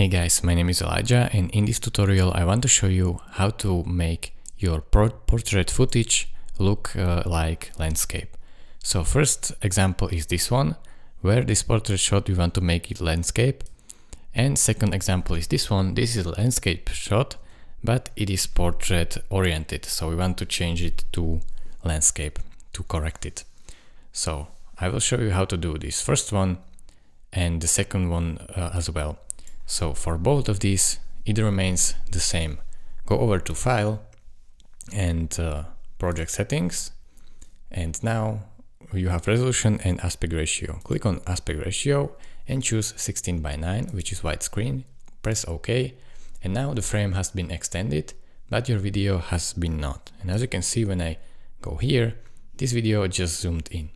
Hey guys, my name is Elijah and in this tutorial I want to show you how to make your portrait footage look uh, like landscape. So first example is this one, where this portrait shot we want to make it landscape. And second example is this one, this is a landscape shot, but it is portrait oriented. So we want to change it to landscape to correct it. So I will show you how to do this first one and the second one uh, as well. So for both of these, it remains the same. Go over to File and uh, Project Settings. And now you have resolution and aspect ratio. Click on aspect ratio and choose 16 by 9, which is widescreen. Press OK. And now the frame has been extended, but your video has been not. And as you can see, when I go here, this video just zoomed in.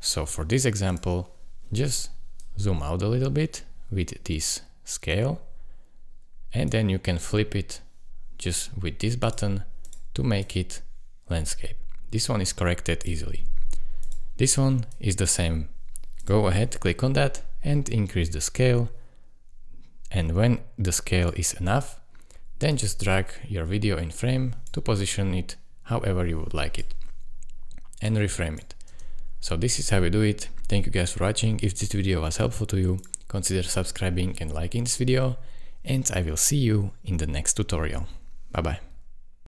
So for this example, just zoom out a little bit with this scale and then you can flip it just with this button to make it landscape. This one is corrected easily. This one is the same. Go ahead, click on that and increase the scale. And when the scale is enough, then just drag your video in frame to position it however you would like it and reframe it. So this is how we do it. Thank you guys for watching. If this video was helpful to you, consider subscribing and liking this video and I will see you in the next tutorial. Bye bye.